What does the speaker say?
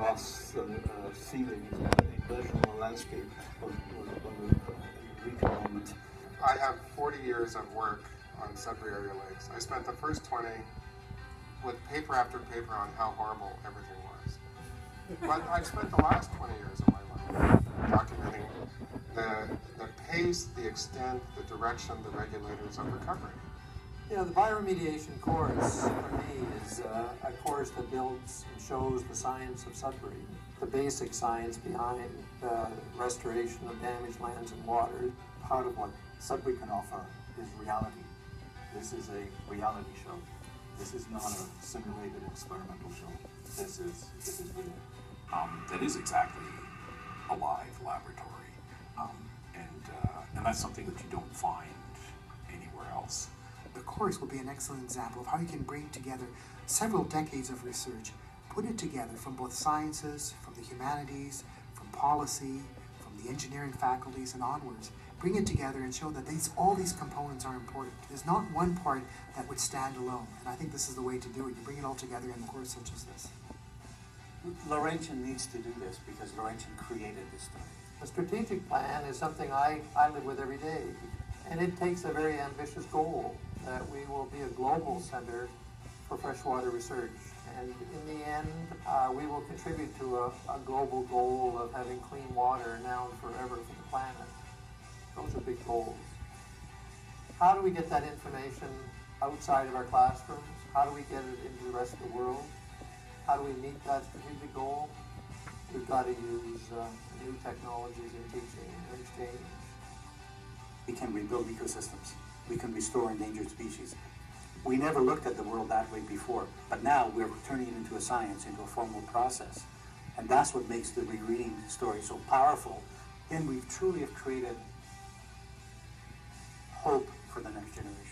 across the uh, ceiling a vertical landscape of, of, of a Greek moment. I have 40 years of work on area lakes. I spent the first 20 with paper after paper on how horrible everything was. But I've spent the last 20 years of my life documenting the, the pace, the extent, the direction, the regulators of recovery. You know, the bioremediation course for me is uh, a course that builds and shows the science of Sudbury, the basic science behind the restoration of damaged lands and waters. Part of what Sudbury can offer is reality. This is a reality show. This is not a simulated experimental show. This is this is real. Um, that is exactly a live laboratory, um, and uh, and that's something that you don't find anywhere else. The course will be an excellent example of how you can bring together several decades of research, put it together from both sciences, from the humanities, from policy, from the engineering faculties, and onwards. Bring it together and show that these, all these components are important. There's not one part that would stand alone, and I think this is the way to do it. You bring it all together in a course such as this. Laurentian needs to do this because Laurentian created this study. A strategic plan is something I, I live with every day, and it takes a very ambitious goal that we will be a global center for freshwater research. And in the end, uh, we will contribute to a, a global goal of having clean water now and forever for the planet. Those are big goals. How do we get that information outside of our classrooms? How do we get it into the rest of the world? How do we meet that strategic goal? We've got to use uh, new technologies in teaching and exchange. We can rebuild ecosystems. We can restore endangered species. We never looked at the world that way before, but now we're turning it into a science, into a formal process. And that's what makes the regreening story so powerful. Then we truly have created hope for the next generation.